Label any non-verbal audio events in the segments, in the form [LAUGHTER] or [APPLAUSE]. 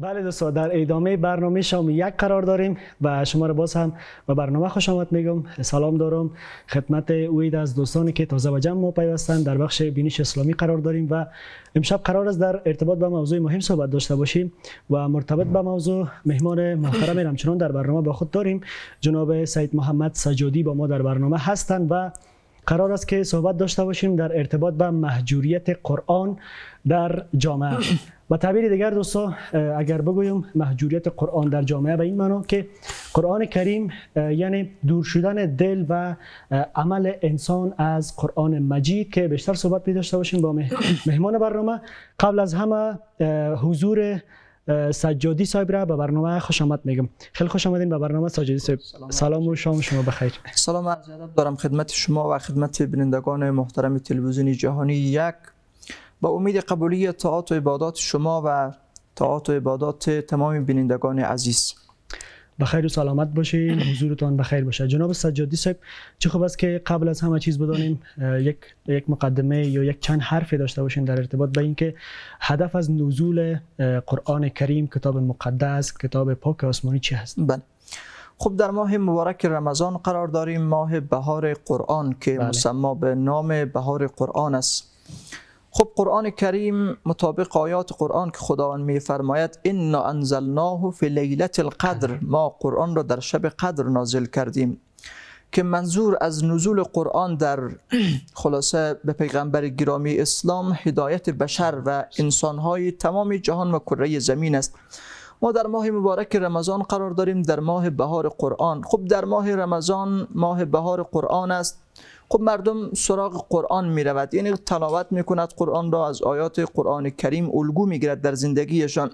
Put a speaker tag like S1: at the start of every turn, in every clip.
S1: بله دوستان در ادامه برنامه شام یک قرار داریم و شما را باز هم به برنامه خوش آمد میگم. سلام دارم خدمت اوید از دوستانی که تازه و جمع ما پیوستند. در بخش بینش اسلامی قرار داریم و امشب قرار است در ارتباط به موضوع مهم صحبت داشته باشیم و مرتبط به موضوع مهمان محترم همچنان در برنامه با خود داریم. جناب سید محمد سجادی با ما در برنامه هستند و قرار است که صحبت داشته باشیم در ارتباط به محجوریت قرآن در جامعه. با تعبیر دیگر دوستا اگر بگویم محجوریت قرآن در جامعه به این معنا که قرآن کریم یعنی دور شدن دل و عمل انسان از قرآن مجید که بیشتر صحبت می داشته باشیم با مهمان برنامه. قبل از همه حضور سجادی صاحب را به برنامه خوش آمد میگم. خیلی خوش آمدین به برنامه سجادی صاحب. سلام. و شام شما بخیر.
S2: سلام عرض دارم خدمت شما و خدمت بینندگان محترم تلویزیونی جهانی یک. با امید قبولی طاعات و عبادات شما و طاعات و عبادات تمام بینندگان عزیز.
S1: بخیر و سلامت باشین. [COUGHS] حضورتان بخیر باشه. جناب سجادی صاحب چه خوب است که قبل از همه چیز بدانیم یک یک مقدمه یا یک چند حرفی داشته باشین در ارتباط به اینکه هدف از نزول قرآن کریم کتاب مقدس کتاب پاک آسمانی چی هست؟
S2: بله. خب در ماه مبارک رمضان قرار داریم ماه بهار قرآن که بله. مسما به نام بهار قرآن است. خب قرآن کریم مطابق آیات قرآن که خداوند میفرماید انا انزلناه فی لیلت القدر. ما قرآن را در شب قدر نازل کردیم. که منظور از نزول قرآن در خلاصه به پیغمبر گرامی اسلام هدایت بشر و انسانهای تمام جهان و کره زمین است. ما در ماه مبارک رمضان قرار داریم در ماه بهار قرآن. خب در ماه رمضان ماه بهار قرآن است. خب مردم سراغ قرآن می رود یعنی تلاوت می کند قرآن را از آیات قرآن کریم الگو می گیرد در زندگیشان.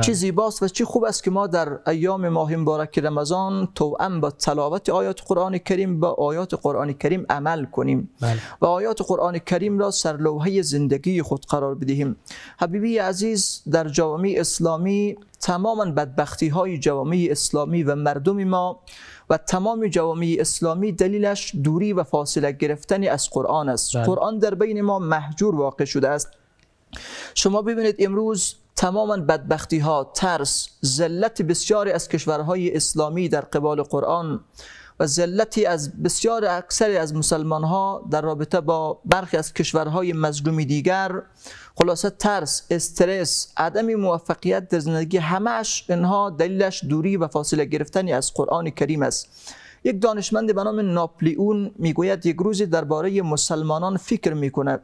S2: چه زیباست و چه خوب است که ما در ایام ماه مبارک رمضان توأم با تلاوت آیات قرآن کریم با آیات قرآن کریم عمل کنیم. بله. و آیات قرآن کریم را سرلوحه زندگی خود قرار بدهیم. حبیبی عزیز در جوامع اسلامی تماما بدبختی های جوامع اسلامی و مردم ما و تمام جوامع اسلامی دلیلش دوری و فاصله گرفتن از قرآن است. بله. قرآن در بین ما محجور واقع شده است. شما ببینید امروز تماما بدبختی ها ترس ذلت بسیاری از کشورهای اسلامی در قبال قرآن و ذلتی از بسیار اکثری از مسلمان ها در رابطه با برخی از کشورهای مظلومی دیگر. خلاصه ترس استرس عدم موفقیت در زندگی همش اینها دلیلش دوری و فاصله گرفتنی از قرآن کریم است. یک دانشمند به نام ناپلیون می‌گوید یک روزی درباره مسلمانان فکر می‌کنه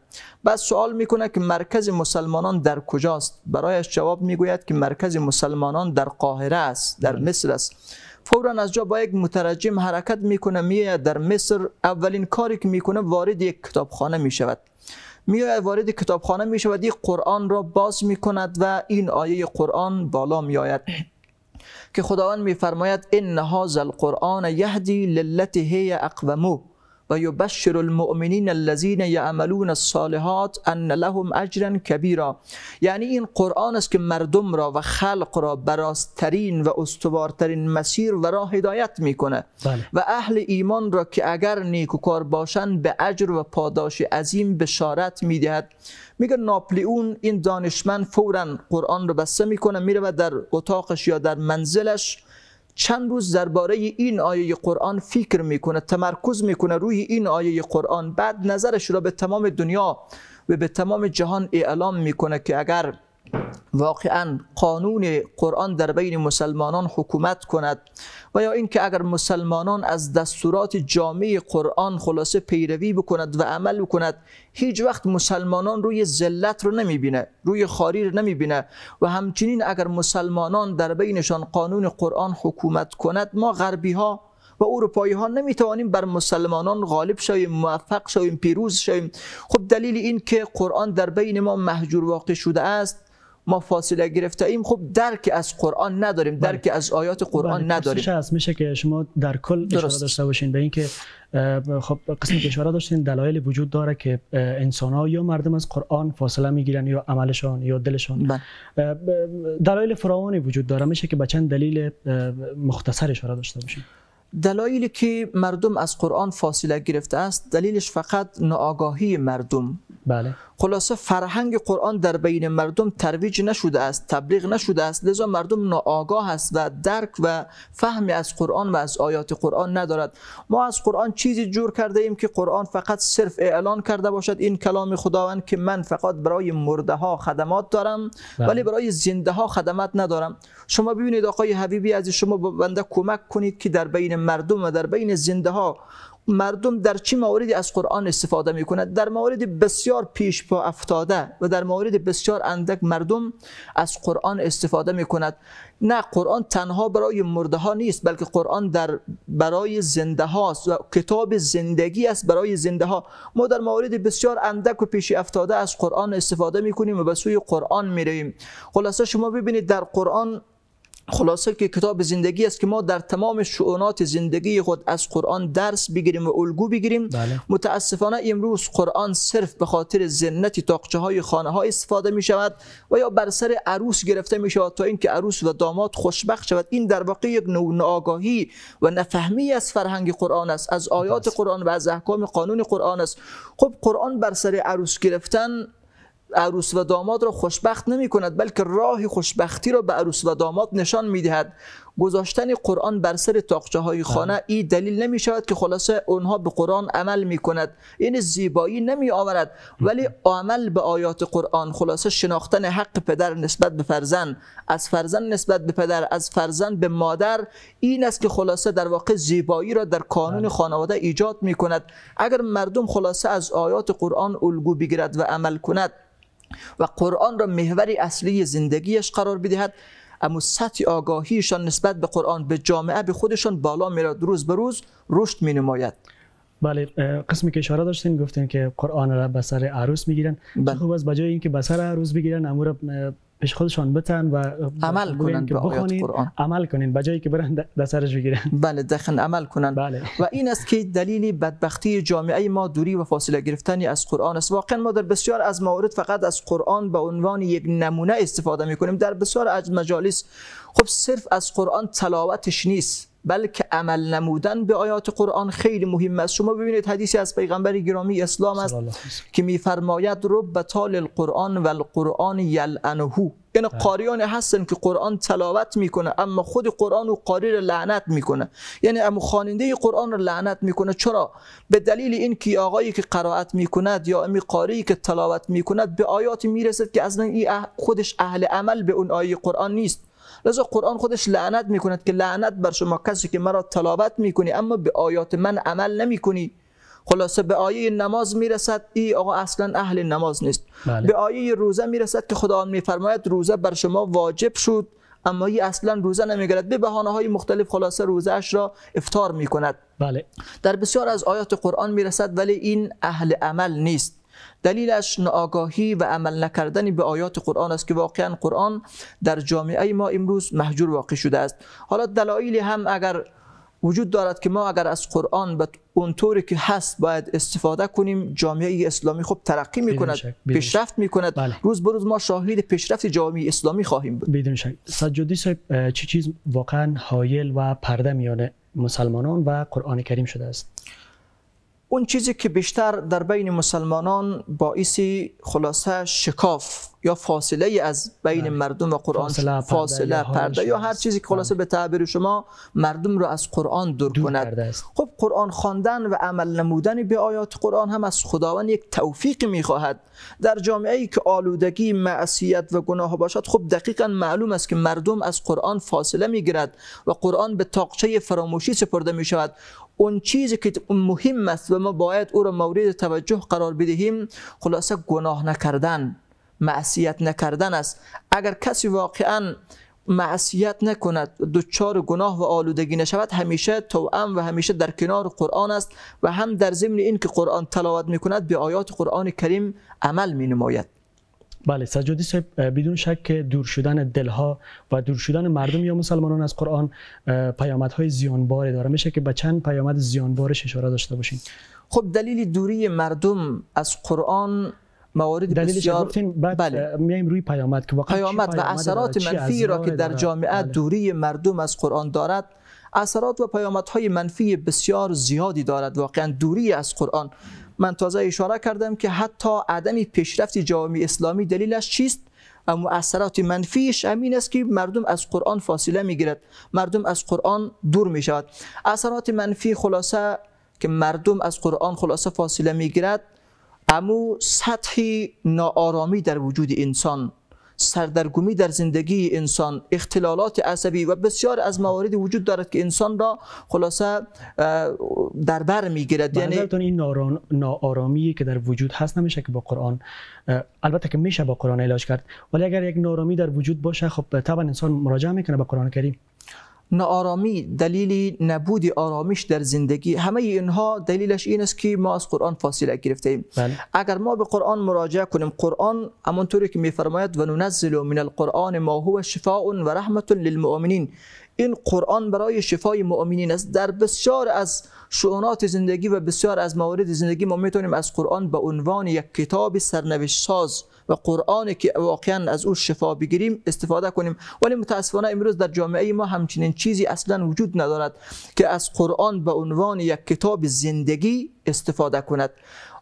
S2: بعد سوال می‌کنه که مرکز مسلمانان در کجاست. برایش جواب می‌گوید که مرکز مسلمانان در قاهره است در مصر است. فورا از جا با یک مترجم حرکت می‌کنه میه در مصر. اولین کاری که می‌کنه وارد یک کتابخانه می‌شود. میآید وارد کتابخانه می‌شود یک قرآن را باز می‌کند و این آیه قرآن بالا میآید. که خداوند میفرماید ان هذا القرآن یهدی للتی هی اقومو. و یبشر المؤمنین الذين یعملون الصالحات ان لهم اجرا کبیرا. یعنی این قرآن است که مردم را و خلق را براسترین و استوارترین مسیر و راه هدایت می‌کنه. بله. و اهل ایمان را که اگر نیکوکار باشند به اجر و پاداش عظیم بشارت می‌دهد. میگه ناپلیون این دانشمند فورا قرآن رو بسته می‌کنه میره و در اتاقش یا در منزلش چند روز درباره این آیه قرآن فکر می‌کنه تمرکز می‌کنه روی این آیه قرآن. بعد نظرش را به تمام دنیا و به تمام جهان اعلام می‌کنه که اگر واقعا قانون قرآن در بین مسلمانان حکومت کند و یا اینکه اگر مسلمانان از دستورات جامعه قرآن خلاصه پیروی بکند و عمل بکند هیچ وقت مسلمانان روی ذلت رو نمی‌بینه روی خاری رو نمی‌بینه و همچنین اگر مسلمانان در بینشان قانون قرآن حکومت کند ما غربی ها و اروپایی ها نمی‌توانیم بر مسلمانان غالب شویم موفق شویم پیروز شویم. خب دلیل این که قرآن در بین ما محجور واقع شده است ما فاصله گرفته ایم خب درک از قرآن نداریم بله. درک از آیات قرآن بله. نداریم.
S1: هست. میشه که شما در کل اشاره داشته باشین. به اینکه خب قسمی که اشاره داشتین دلایل وجود داره که انسان ها یا مردم از قرآن فاصله می‌گیرن یا عملشان یا دلشان. بله. دلایل فراوانی وجود داره. میشه که به چند دلیل مختصر اشاره داشته باشین.
S2: دلایلی که مردم از قرآن فاصله گرفته است دلیلش فقط ناآگاهی مردم.
S1: بله.
S2: خلاصه فرهنگ قرآن در بین مردم ترویج نشده است تبلیغ نشده است. لذا مردم ناآگاه است و درک و فهمی از قرآن و از آیات قرآن ندارد. ما از قرآن چیزی جور کرده ایم که قرآن فقط صرف اعلان کرده باشد. این کلام خداوند که من فقط برای مرده ها خدمات دارم
S1: بله.
S2: ولی برای زنده ها خدمات ندارم. شما ببینید آقای حبیبی از شما به بنده کمک کنید که در بین مردم و در بین زنده ها مردم در چه موردی از قرآن استفاده می کند در مورد بسیار پیش پا افتاده و در مورد بسیار اندک مردم از قرآن استفاده می کند نه قرآن تنها برای مرده ها نیست بلکه قرآن در برای زنده هاست و کتاب زندگی است برای زنده ها ما در مورد بسیار اندک و پیش افتاده از قرآن استفاده می کنیم و به سوی قرآن می رویم خلاصه شما ببینید در قرآن خلاصه که کتاب زندگی است که ما در تمام شؤونات زندگی خود از قرآن درس بگیریم و الگو بگیریم.
S1: بله.
S2: متاسفانه امروز قرآن صرف به خاطر زنت تاقچه های خانه ها استفاده می شود و یا بر سر عروس گرفته می شود تا اینکه عروس و داماد خوشبخت شود. این در واقع یک نوع ناآگاهی و نفهمی از فرهنگ قرآن است از آیات قرآن و از احکام قانون قرآن است. خب قرآن بر سر عروس گرفتن عروس و داماد را خوشبخت نمی کند بلکه راه خوشبختی را به عروس و داماد نشان می دهد گذاشتن قرآن بر سر تاقچه های خانه این دلیل نمی شود که خلاصه اونها به قرآن عمل می کند این زیبایی نمی آورد ولی عمل به آیات قرآن خلاصه شناختن حق پدر نسبت به فرزند. از فرزند نسبت به پدر از فرزند به مادر این است که خلاصه در واقع زیبایی را در قانون خانواده ایجاد می کند اگر مردم خلاصه از آیات قرآن الگو بگیرد و عمل کند و قرآن را محور اصلی زندگیش قرار بدهد اما سطح آگاهیشان نسبت به قرآن به جامعه به خودشان بالا میرد. روز به روز رشد می نماید
S1: بله قسمی که اشاره داشتین گفتین که قرآن را به سر عروس می‌گیرن.
S2: بله.
S1: خوب است بجای اینکه به سر عروس بگیرن امور پیش خودشان بتن و
S2: عمل کنن
S1: که
S2: به آیات قرآن.
S1: عمل کنین بجایی که برن در سرش بگیرن. [LAUGHS]
S2: بله دخن عمل کنند
S1: بله.
S2: و این است که دلیل بدبختی جامعه ما دوری و فاصله گرفتنی از قرآن است. واقعا ما در بسیار از موارد فقط از قرآن به عنوان یک نمونه استفاده می کنیم در بسیار از مجالس خب صرف از قرآن تلاوتش نیست. بلکه عمل نمودن به آیات قرآن خیلی مهم است. شما ببینید حدیثی از پیغمبر گرامی اسلام است. که میفرماید رب طال القرآن و القرآن یلعنه یعنی قاریان هستن که قرآن تلاوت می‌کنه اما خود قرآن و قاری را لعنت می‌کنه. یعنی اما خواننده قرآن را لعنت می‌کنه. چرا؟ به دلیل اینکه آقایی که قرائت می‌کند یا امی قاری که تلاوت می‌کند به آیاتی می‌رسد که اصلا این خودش اهل عمل به اون آیه قرآن نیست. لذا قرآن خودش لعنت می‌کند که لعنت بر شما کسی که مرا تلاوت می‌کنی اما به آیات من عمل نمی‌کنی. خلاصه به آیه نماز می‌رسد. ای آقا اصلا اهل نماز نیست.
S1: بله.
S2: به آیه روزه می‌رسد که خدا میفرماید روزه بر شما واجب شد اما ای اصلا روزه نمی‌گیرد. به بهانه های مختلف خلاصه روزه اش را افطار می‌کند.
S1: بله.
S2: در بسیار از آیات قرآن می‌رسد ولی این اهل عمل نیست. دلیلش ناآگاهی و عمل نکردن به آیات قرآن است که واقعا قرآن در جامعه ما امروز محجور واقع شده است. حالا دلایلی هم اگر وجود دارد که ما اگر از قرآن به اونطوری که هست باید استفاده کنیم جامعه اسلامی خب ترقی می
S1: بدون
S2: کند
S1: شک، بدون
S2: پیشرفت می کند
S1: بله.
S2: روز به روز ما شاهد پیشرفت جامعه اسلامی خواهیم بود.
S1: بدون شک. سجادی صاحب چه چیز واقعا حایل و پرده میان مسلمانان و قرآن کریم شده است؟
S2: اون چیزی که بیشتر در بین مسلمانان باعث خلاصه شکاف یا فاصله از بین
S1: بله.
S2: مردم و قرآن
S1: فاصله، پرده
S2: فاصله
S1: یا
S2: پرده
S1: حالش
S2: یا هر. چیزی که خلاصه به تعبیر شما مردم رو از قرآن دور,
S1: دور
S2: کند. خب قرآن خواندن و عمل نمودن به آیات قرآن هم از خداوند یک توفیق می‌خواهد. در جامعه ای که آلودگی معصیت و گناه باشد خب دقیقا معلوم است که مردم از قرآن فاصله می‌گیرد و قرآن به تاقچه فراموشی سپرده می شود اون چیزی که مهم است و ما باید او را مورد توجه قرار بدهیم خلاصه گناه نکردن معصیت نکردن است. اگر کسی واقعا معصیت نکند دچار گناه و آلودگی نشود همیشه توأم و همیشه در کنار قرآن است و هم در ضمن این که قرآن تلاوت می کند به آیات قرآن کریم عمل می نماید
S1: بله سجادی صاحب بدون شک که دور شدن دلها و دور شدن مردم یا مسلمانان از قرآن پیامدهای زیانباری داره میشه که به چند پیامد زیانبارش اشاره داشته باشین
S2: خب دلیل دوری مردم از قرآن موارد بسیار
S1: بعد
S2: بله.
S1: میایم روی پیامد که واقعا
S2: پیامد و اثرات منفی را که در؟ جامعه
S1: بله.
S2: دوری مردم از قرآن دارد اثرات و پیامدهای منفی بسیار زیادی دارد واقعا دوری از قرآن من تازه اشاره کردم که حتی عدم پیشرفت جامعه اسلامی دلیلش چیست؟ و مؤثرات منفیش امین است که مردم از قرآن فاصله می‌گیرد. مردم از قرآن دور می شود اثرات منفی خلاصه که مردم از قرآن خلاصه فاصله می‌گیرد امو سطحی ناآرامی در وجود انسان. سردرگمی در زندگی انسان. اختلالات عصبی و بسیار از موارد وجود دارد که انسان را خلاصه در بر می‌گیرد.
S1: یعنی این ناآرامی که در وجود هست نمیشه که با قرآن البته که میشه با قرآن علاج کرد. ولی اگر یک نارامی در وجود باشه خب طبعا انسان مراجعه می‌کنه به قرآن کریم.
S2: ناآرامی دلیلی نبود آرامش در زندگی. همه اینها دلیلش این است که ما از قرآن فاصله گرفته ایم بله. اگر ما به قرآن مراجعه کنیم قرآن همونطوری که میفرماید و ننزل من القرآن ما هو شفاء و رحمت للمؤمنین. این قرآن برای شفای مؤمنین است. در بسیار از شؤونات زندگی و بسیار از موارد زندگی ما می‌تونیم از قرآن به عنوان یک کتاب سرنوشت ساز و قرآن که واقعا از او شفا بگیریم استفاده کنیم. ولی متاسفانه امروز در جامعه ما همچنین چیزی اصلا وجود ندارد که از قرآن به عنوان یک کتاب زندگی استفاده کند.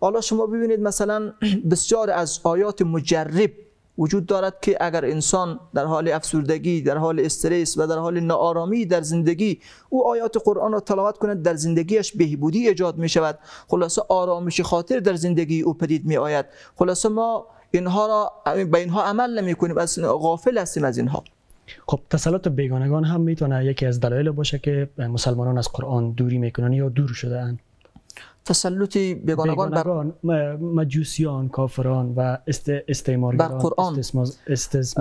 S2: حالا شما ببینید مثلا [CLEARS THROAT] بسیار از آیات مجرب وجود دارد که اگر انسان در حال افسردگی در حال استرس و در حال ناآرامی در زندگی او آیات قرآن را تلاوت کند در زندگیش بهبودی ایجاد می شود خلاصه آرامش خاطر در زندگی او پدید می آید خلاصه ما اینها را به اینها عمل نمی کنیم از غافل هستیم از اینها.
S1: خب تسلط بیگانگان هم می‌تونه یکی از دلایل باشه که مسلمانان از قرآن دوری می‌کنن یا دور شده اند
S2: تسلط بیگانگان
S1: بر مجوسیان کافران و است استعمارگران
S2: بر قرآن.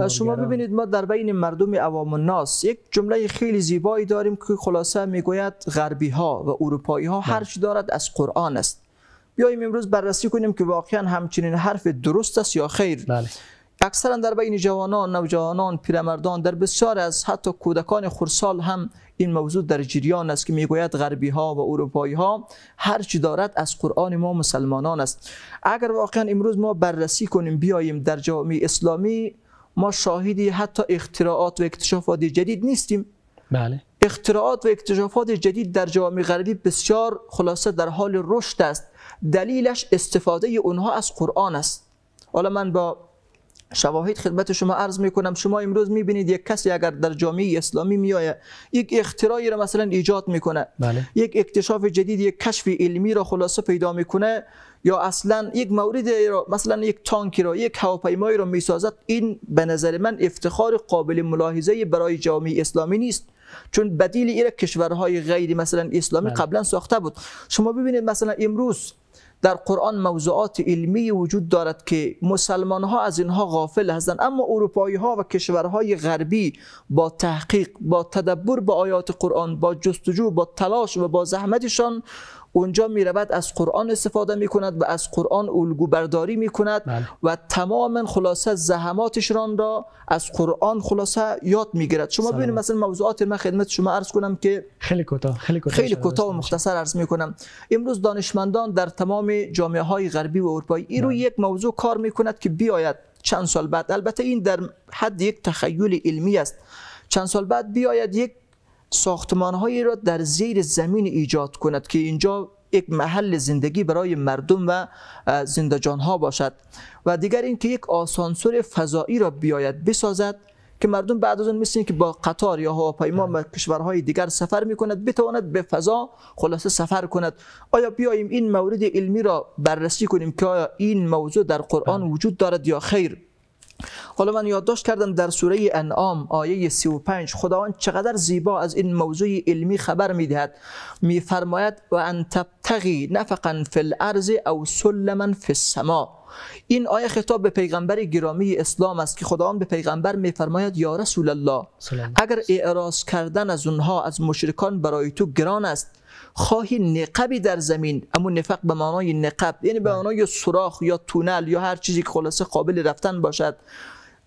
S2: شما ببینید ما در بین مردم عوام الناس یک جمله خیلی زیبایی داریم که خلاصه می‌گوید غربی ها و اروپایی ها هر چی دارد از قرآن است. بیاییم امروز بررسی کنیم که واقعا همچنین حرف درست است یا خیر. بله. اکثرا در بین جوانان نوجوانان پیرمردان در بسیار از حتی کودکان خرسال هم این موضوع در جریان است که می‌گوید غربی ها و اروپایی ها هر چی دارد از قرآن ما مسلمانان است. اگر واقعا امروز ما بررسی کنیم بیاییم در جامعه اسلامی ما شاهدی حتی اختراعات و اکتشافات جدید نیستیم.
S1: بله.
S2: اختراعات و اکتشافات جدید در جامعه غربی بسیار خلاصه در حال رشد است. دلیلش استفاده اونها از قرآن است. حالا من با شواهد خدمت شما عرض می کنم شما امروز می بینید یک کسی اگر در جامعه اسلامی می یک اختراعی را مثلا ایجاد می‌کنه
S1: بله.
S2: یک اکتشاف جدید یک کشف علمی را خلاصه پیدا می‌کنه یا اصلا یک مورد را مثلا یک تانکی را یک هواپیمایی را می‌سازد. این به نظر من افتخار قابل ملاحظه برای جامعه اسلامی نیست. چون بدیل این کشورهای غیر مثلا اسلامی بله. قبلا ساخته بود. شما ببینید مثلا امروز در قرآن موضوعات علمی وجود دارد که مسلمان ها از اینها غافل هستند. اما اروپایی ها و کشورهای غربی با تحقیق با تدبر به آیات قرآن با جستجو با تلاش و با زحمتشان اونجا می رود از قرآن استفاده می کند و از قرآن الگو برداری می کند
S1: بله.
S2: و تماما خلاصه زحماتشان را از قرآن خلاصه یاد می گیرد شما ببینید مثلا موضوعات من خدمت شما عرض کنم که
S1: خیلی کوتاه خیلی کوتاه
S2: خیلی کوتاه و مختصر عرض می کنم امروز دانشمندان در تمام جامعه های غربی و اروپایی این رو بله. یک موضوع کار می کند که بیاید چند سال بعد. البته این در حد یک تخیل علمی است. چند سال بعد بیاید یک ساختمان هایی را در زیر زمین ایجاد کند که اینجا یک محل زندگی برای مردم و زندجان ها باشد و دیگر اینکه یک آسانسور فضایی را بیاید بسازد که مردم بعد از اون مثل که با قطار یا هواپیما و کشورهای دیگر سفر می کند بتواند به فضا خلاصه سفر کند. آیا بیاییم این مورد علمی را بررسی کنیم که آیا این موضوع در قرآن بله. وجود دارد یا خیر؟ حالا من یادداشت کردم در سوره انعام آیه 35 خداوند چقدر زیبا از این موضوع علمی خبر می‌دهد. میفرماید و ان تبتغی نفقا فی الارض او سلما فی السماء این آیه خطاب به پیغمبر گرامی اسلام است که خداوند به پیغمبر میفرماید یا رسول الله اگر اعراض کردن از اونها از مشرکان برای تو گران است خواهی نقبی در زمین اما نفق به معنای نقب یعنی به بله. معنای سوراخ یا تونل یا هر چیزی که خلاصه قابل رفتن باشد.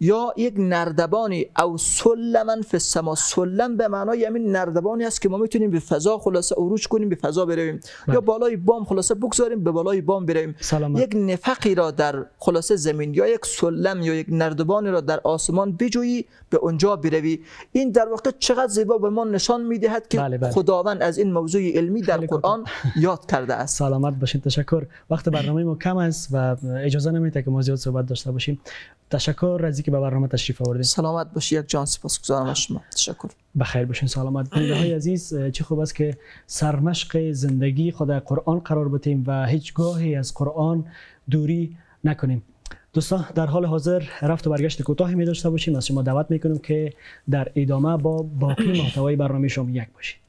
S2: یا یک نردبانی او سلمن فی السما. سلم به معنای همین نردبانی است که ما می‌تونیم به فضا خلاصه عروج کنیم به فضا برویم.
S1: بله.
S2: یا بالای بام خلاصه بگذاریم به بالای بام برویم.
S1: سلامت.
S2: یک نفقی را در خلاصه زمین یا یک سلم یا یک نردبانی را در آسمان بجویی به اونجا بروی. این در واقع چقدر زیبا به ما نشان می‌دهد که
S1: بله، بله.
S2: خداوند از این موضوع علمی در قرآن [LAUGHS] یاد کرده است.
S1: سلامت باشین تشکر. وقت برنامه ما کم است و اجازه نمیده که ما زیاد صحبت داشته باشیم. تشکر. از اینکه به برنامه تشریف آوردین.
S2: سلامت باشی. یک جان سپاسگزارم از شما. تشکر.
S1: بخیر باشین. سلامت. بیننده های عزیز چه خوب است که سرمشق زندگی خود قرآن قرار بتیم و هیچ گاهی از قرآن دوری نکنیم. دوستان در حال حاضر رفت و برگشت کوتاهی می داشته باشیم. از شما دعوت می‌کنیم که در ادامه با باقی محتوای برنامه شما یک باشید.